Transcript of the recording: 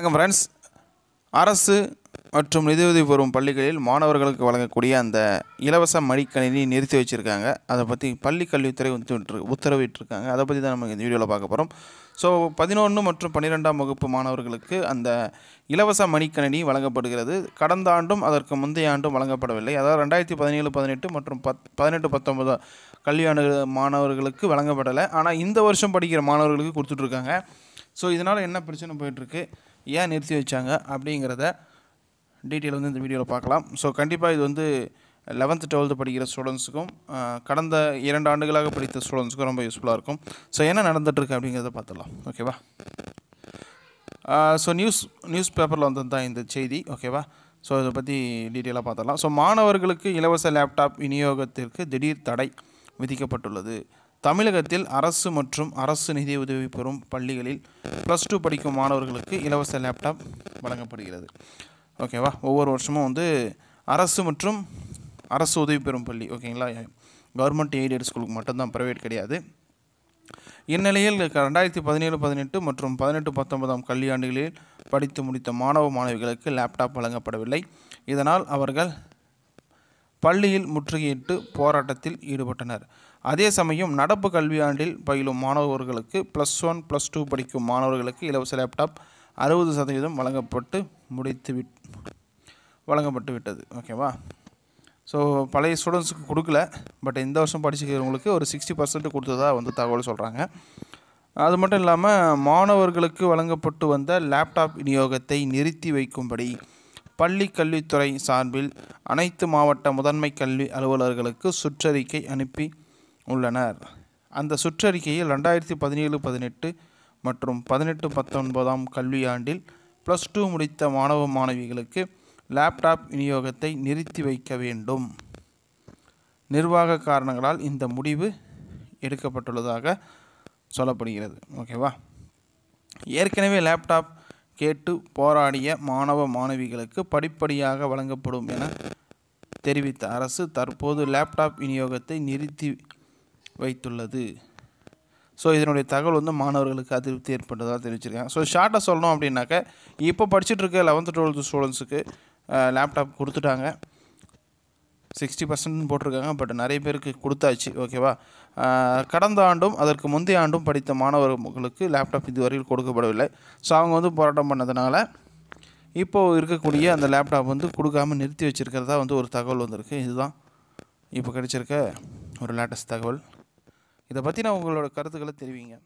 வணக்கம் ஃப்ரெண்ட்ஸ் அரசு மற்றும் நிதியுதவி பெறும் பள்ளிகளில் மாணவர்களுக்கு வழங்கக்கூடிய அந்த இலவச மடிக்கணினி நிறுத்தி வச்சுருக்காங்க. அதை பற்றி பள்ளி கல்வித்துறை உத்தரவிட்டு உத்தரவிட்டிருக்காங்க. அதை பற்றி தான் நம்ம இந்த வீடியோவில் பார்க்க போகிறோம் ஸோ பதினொன்று மற்றும் பன்னிரெண்டாம் வகுப்பு மாணவர்களுக்கு அந்த இலவச மடிக்கணினி வழங்கப்படுகிறது. கடந்த ஆண்டும் அதற்கு முந்தைய ஆண்டும் வழங்கப்படவில்லை. அதாவது ரெண்டாயிரத்தி பதினேழு பதினெட்டு மற்றும் பத் பதினெட்டு பத்தொன்பது கல்வியாண்டு மாணவர்களுக்கு வழங்கப்படலை. ஆனால் இந்த வருஷம் படிக்கிற மாணவர்களுக்கு கொடுத்துட்ருக்காங்க ஸோ இதனால் என்ன பிரச்சனை போயிட்டுருக்கு ஏன் நிறுத்தி வச்சாங்க அப்படிங்கிறத டீட்டெயில் வந்து இந்த வீடியோவில் பார்க்கலாம். ஸோ கண்டிப்பாக இது வந்து லெவன்த்து டுவெல்த்து படிக்கிற ஸ்டூடெண்ட்ஸுக்கும் கடந்த இரண்டு ஆண்டுகளாக படித்த ஸ்டூடெண்ட்ஸுக்கும் ரொம்ப யூஸ்ஃபுல்லாக இருக்கும். ஸோ என்ன நடந்துகிட்ருக்கு அப்படிங்கிறத பார்த்துடலாம். ஓகேவா ஸோ நியூஸ் நியூஸ் பேப்பரில் வந்தது தான் இந்த செய்தி. ஓகேவா ஸோ இதை பற்றி டீட்டெயிலாக பார்த்துடலாம். ஸோ மாணவர்களுக்கு இலவச லேப்டாப் விநியோகத்திற்கு திடீர் தடை விதிக்கப்பட்டுள்ளது. தமிழகத்தில் அரசு மற்றும் அரசு நிதி உதவி பெறும் பள்ளிகளில் ப்ளஸ் டூ படிக்கும் மாணவர்களுக்கு இலவச லேப்டாப் வழங்கப்படுகிறது. ஓகேவா ஒவ்வொரு வருஷமும் வந்து அரசு மற்றும் அரசு உதவி பெறும் பள்ளி. ஓகேங்களா கவர்மெண்ட் எய்டட் ஸ்கூலுக்கு மட்டும்தான் ப்ரைவேட் கிடையாது. இந்நிலையில் ரெண்டாயிரத்தி பதினேழு பதினெட்டு மற்றும் பதினெட்டு பத்தொன்பதாம் கல்வியாண்டுகளில் படித்து முடித்த மாணவ மாணவிகளுக்கு லேப்டாப் வழங்கப்படவில்லை. இதனால் அவர்கள் பள்ளியில் முற்றுகையிட்டு போராட்டத்தில் ஈடுபட்டனர். அதே சமயம் நடப்பு கல்வியாண்டில் பயிலும் மாணவர்களுக்கு ப்ளஸ் ஒன் ப்ளஸ் டூ படிக்கும் மாணவர்களுக்கு இலவச லேப்டாப் அறுபது சதவீதம் வழங்கப்பட்டு முடித்து விட் வழங்கப்பட்டு விட்டது. ஓகேவா ஸோ பழைய ஸ்டூடெண்ட்ஸுக்கு கொடுக்கல. பட் இந்த வருஷம் படிச்சுக்கிறவங்களுக்கு ஒரு சிக்ஸ்டி பர்சன்ட் கொடுத்ததா வந்து தகவல் சொல்கிறாங்க அது மட்டும் இல்லாமல் மாணவர்களுக்கு வழங்கப்பட்டு வந்த லேப்டாப் விநியோகத்தை நிறுத்தி வைக்கும்படி பள்ளி கல்வித்துறை சார்பில் அனைத்து மாவட்ட முதன்மை கல்வி அலுவலர்களுக்கு சுற்றறிக்கை அனுப்பி உள்ளனர். அந்த சுற்றறிக்கையில் ரெண்டாயிரத்தி பதினேழு பதினெட்டு மற்றும் பதினெட்டு பத்தொன்பதாம் கல்வியாண்டில் ப்ளஸ் டூ முடித்த மாணவ மாணவிகளுக்கு லேப்டாப் விநியோகத்தை நிறுத்தி வைக்க வேண்டும். நிர்வாக காரணங்களால் இந்த முடிவு எடுக்கப்பட்டுள்ளதாக சொல்லப்படுகிறது. ஓகேவா ஏற்கனவே லேப்டாப் கேட்டு போராடிய மாணவ மாணவிகளுக்கு படிப்படியாக வழங்கப்படும் என தெரிவித்த அரசு தற்போது லேப்டாப் விநியோகத்தை நிறுத்தி வைத்துள்ளது. ஸோ இதனுடைய தகவல் வந்து மாணவர்களுக்கு அதிருப்தி ஏற்பட்டதாக தெரிவிச்சிருக்காங்க. ஸோ ஷார்ட்டாக சொல்லணும் அப்படின்னாக்க இப்போ படிச்சுட்டு இருக்க லெவன்த்து டுவெல்த்து ஸ்டூடெண்ட்ஸுக்கு லேப்டாப் கொடுத்துட்டாங்க. சிக்ஸ்டி பர்சன்ட் போட்டிருக்காங்க. பட் நிறைய பேருக்கு கொடுத்தாச்சு. ஓகேவா? கடந்த ஆண்டும் அதற்கு முந்தைய ஆண்டும் படித்த மாணவர்களுக்கு லேப்டாப் இதுவரையில் கொடுக்கப்படவில்லை. ஸோ அவங்க வந்து போராட்டம் பண்ணதுனால இப்போது இருக்கக்கூடிய அந்த லேப்டாப் வந்து கொடுக்காம நிறுத்தி வச்சுருக்கிறதா வந்து ஒரு தகவல் வந்திருக்கு. இதுதான் இப்போ கிடைச்சிருக்க ஒரு லேட்டஸ்ட் தகவல். இதை பற்றி நான் உங்களோட கருத்துக்களை தெரிவிங்க.